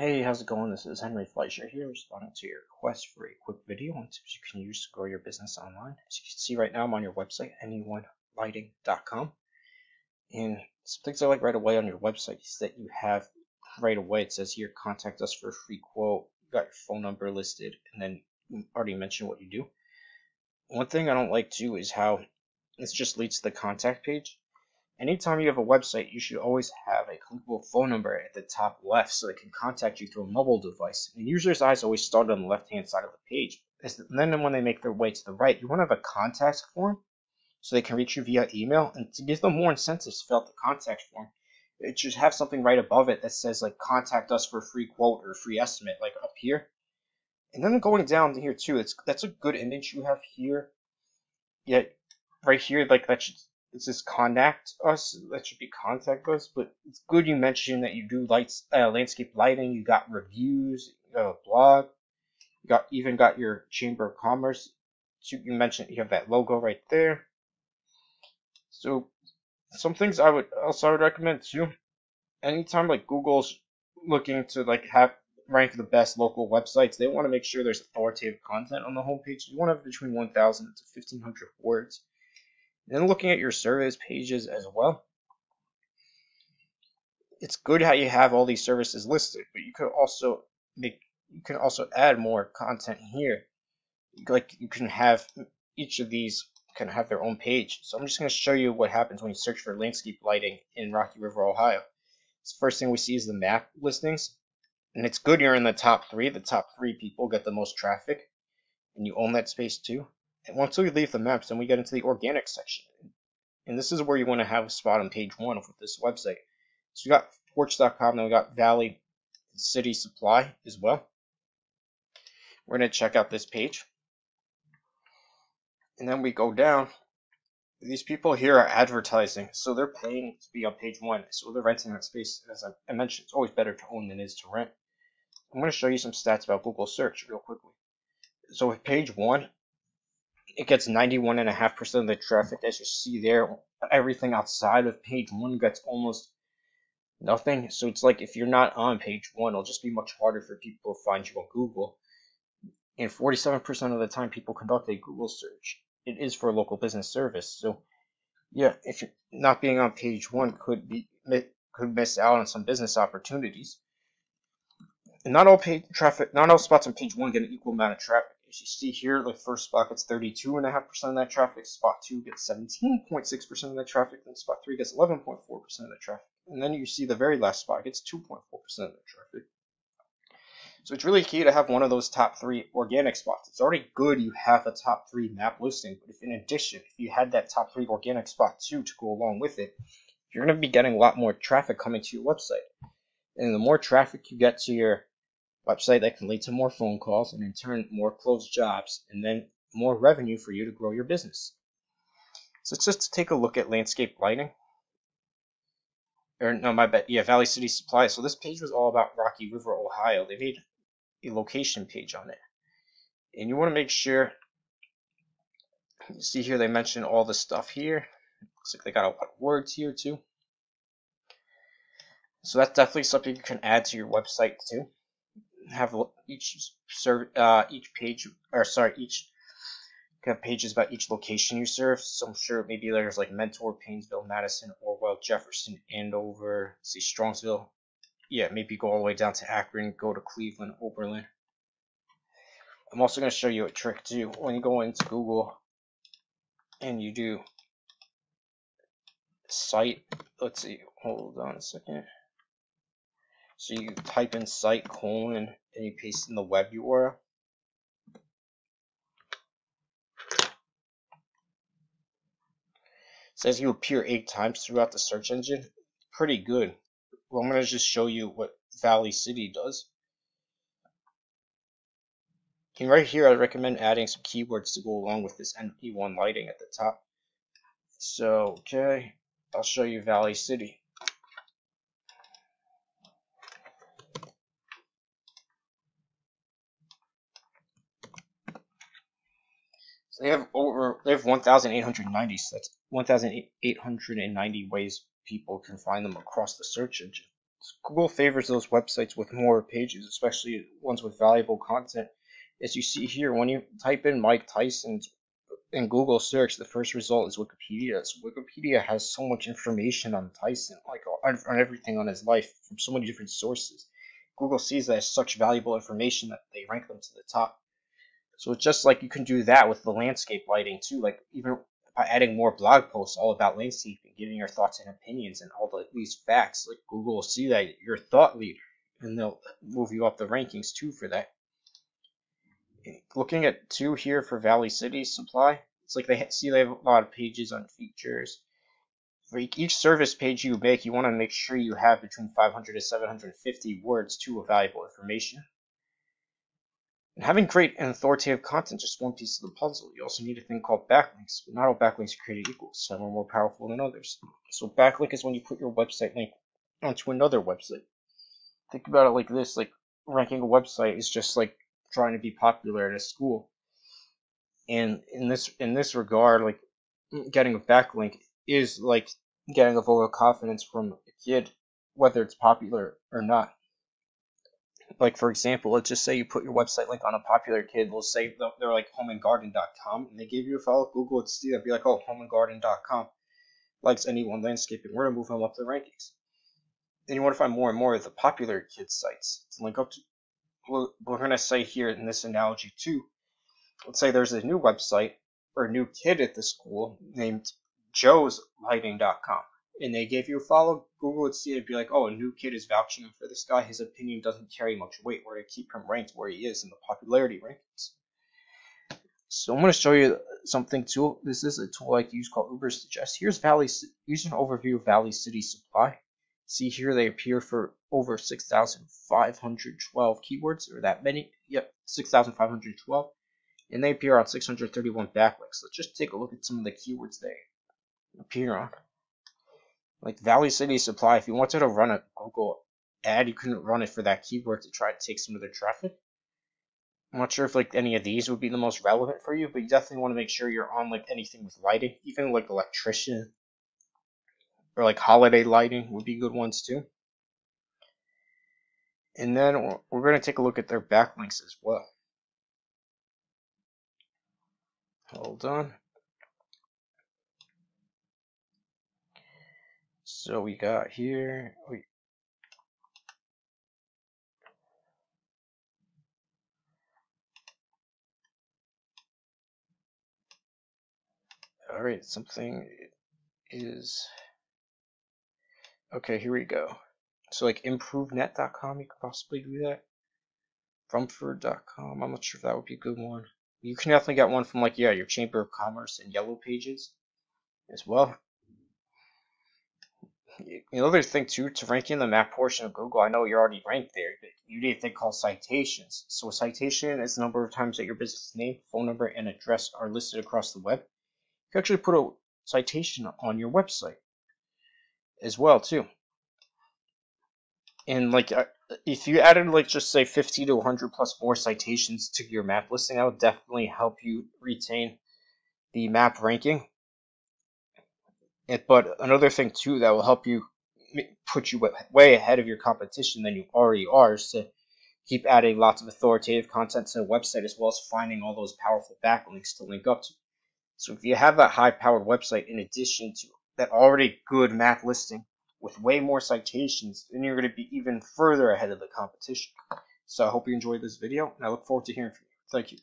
Hey, how's it going? This is Henry Fleisher here, responding to your request for a quick video on tips you can use to grow your business online. As you can see right now, I'm on your website, ne1lighting.com. And some things I like right away on your website is that you have right away, it says here, contact us for a free quote. You got your phone number listed, and then you already mentioned what you do. One thing I don't like too is how this just leads to the contact page. Anytime you have a website, you should always have a clickable phone number at the top left so they can contact you through a mobile device. And users' eyes always start on the left hand side of the page. And then when they make their way to the right, you want to have a contact form so they can reach you via email. And to give them more incentives to fill out the contact form, it should have something right above it that says like contact us for a free quote or a free estimate, like up here. And then going down here too, it's that's a good image you have here. Yet right here, like that should it says contact us. That should be contact us, but it's good you mentioned that you do lights, uh, landscape lighting. You got reviews, you got a blog, you got even got your chamber of commerce. So you mentioned you have that logo right there. So some things I would also I would recommend too. Anytime like Google's looking to like have rank the best local websites, they want to make sure there's authoritative content on the homepage. You want to have between 1,000 to 1,500 words then looking at your service pages as well. It's good how you have all these services listed, but you could also make you can also add more content here. Like you can have each of these can have their own page. So I'm just going to show you what happens when you search for landscape lighting in Rocky River, Ohio. So first thing we see is the map listings. And it's good you're in the top three. The top three people get the most traffic. And you own that space too. And once we leave the maps, then we get into the organic section. And this is where you want to have a spot on page one of this website. So we got porch.com, then we got Valley City Supply as well. We're going to check out this page. And then we go down. These people here are advertising, so they're paying to be on page one. So they're renting that space. As I mentioned, it's always better to own than it is to rent. I'm going to show you some stats about Google search real quickly. So with page one, it gets 91.5% of the traffic as you see there. Everything outside of page one gets almost nothing. So it's like if you're not on page one, it'll just be much harder for people to find you on Google. And 47% of the time, people conduct a Google search. It is for a local business service. So yeah, if you're not being on page one, could be could miss out on some business opportunities. And not all page traffic, not all spots on page one get an equal amount of traffic. As you see here, the first spot gets 32.5% of that traffic, spot 2 gets 17.6% of that traffic, and spot 3 gets 11.4% of the traffic. And then you see the very last spot gets 2.4% of the traffic. So it's really key to have one of those top three organic spots. It's already good you have a top three map listing, but if in addition, if you had that top three organic spot too to go along with it, you're going to be getting a lot more traffic coming to your website. And the more traffic you get to your website that can lead to more phone calls and in turn more closed jobs and then more revenue for you to grow your business. So let's just take a look at landscape lighting. Or no, my bad. Yeah, Valley City Supply. So this page was all about Rocky River, Ohio. They made a location page on it. And you want to make sure you see here they mention all the stuff here. Looks like they got a lot of words here too. So that's definitely something you can add to your website too have each serve uh, each page or sorry each have pages about each location you serve. So I'm sure maybe there's like Mentor, Painesville, Madison, Orwell, Jefferson, Andover, see Strongsville. Yeah, maybe go all the way down to Akron, go to Cleveland, Oberlin. I'm also going to show you a trick too. When you go into Google and you do site, let's see, hold on a second. So you type in site colon and you paste in the web URL. says you appear eight times throughout the search engine. Pretty good. Well, I'm going to just show you what Valley City does. And right here, I recommend adding some keywords to go along with this NE1 lighting at the top. So, okay, I'll show you Valley City. They have over they have 1,890. So that's 1,890 ways people can find them across the search engine. Google favors those websites with more pages, especially ones with valuable content. As you see here, when you type in Mike Tyson in Google search, the first result is Wikipedia. So Wikipedia has so much information on Tyson, like on, on everything on his life from so many different sources. Google sees that as such valuable information that they rank them to the top. So it's just like you can do that with the landscape lighting too, like even by adding more blog posts all about landscape and giving your thoughts and opinions and all the these facts. Like Google will see that you're a thought leader, and they'll move you up the rankings too for that. Looking at two here for Valley City Supply, it's like they see they have a lot of pages on features. For each service page you make, you want to make sure you have between 500 to 750 words to of valuable information. And having great and authoritative content just one piece of the puzzle. You also need a thing called backlinks, but not all backlinks are created equal. Some are more powerful than others. So backlink is when you put your website link onto another website. Think about it like this, like ranking a website is just like trying to be popular at a school. And in this in this regard, like mm, getting a backlink is like getting a vote of confidence from a kid, whether it's popular or not. Like for example, let's just say you put your website link on a popular kid. Let's say they're like homeandgarden.com, and they give you a follow. Google would see that, be like, oh, homeandgarden.com likes NE1 landscaping. We're gonna move them up the rankings. Then you want to find more and more of the popular kids sites to link up to. We're gonna say here in this analogy too. Let's say there's a new website or a new kid at the school named Joe's Lighting.com and they gave you a follow, Google would see it and be like, oh, a new kid is vouching for this guy. His opinion doesn't carry much weight. We're going to keep him ranked where he is in the popularity rankings. So I'm going to show you something too. This is a tool I use called Ubersuggest. Here's Valley. Here's an overview of Valley City Supply. See here they appear for over 6,512 keywords, or that many. Yep, 6,512, and they appear on 631 backlinks. Let's just take a look at some of the keywords they appear on like Valley City Supply, if you wanted to run a Google ad, you couldn't run it for that keyword to try to take some of their traffic. I'm not sure if like any of these would be the most relevant for you, but you definitely want to make sure you're on like anything with lighting, even like electrician or like holiday lighting would be good ones too. And then we're going to take a look at their backlinks as well. Hold on. So we got here, wait. All right, something is, okay, here we go. So like improvenet.com, you could possibly do that. Rumford.com, I'm not sure if that would be a good one. You can definitely get one from like, yeah, your Chamber of Commerce and Yellow Pages as well the other thing too, to rank in the map portion of Google, I know you're already ranked there, but you need a thing called citations. So a citation is the number of times that your business name, phone number, and address are listed across the web. You can actually put a citation on your website as well too. And like, uh, if you added like just say 50 to 100 plus more citations to your map listing, that would definitely help you retain the map ranking it, but another thing too that will help you put you way ahead of your competition than you already are is to keep adding lots of authoritative content to the website as well as finding all those powerful backlinks to link up to. So if you have that high powered website in addition to that already good map listing with way more citations, then you're going to be even further ahead of the competition. So I hope you enjoyed this video and I look forward to hearing from you. Thank you.